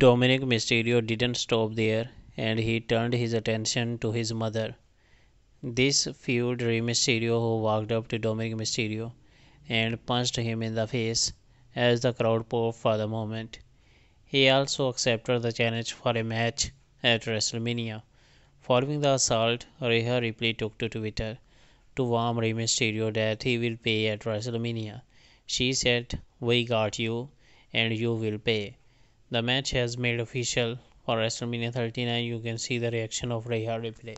Dominik Mysterio didn't stop there and he turned his attention to his mother. This fueled Rey Mysterio who walked up to Dominik Mysterio and punched him in the face as the crowd popped for the moment. He also accepted the challenge for a match at WrestleMania. Following the assault, Rhea Ripley took to Twitter to warn Rey Mysterio that he will pay at WrestleMania. She said, We got you, and you will pay. The match has made official for WrestleMania 39. You can see the reaction of Rhea Ripley.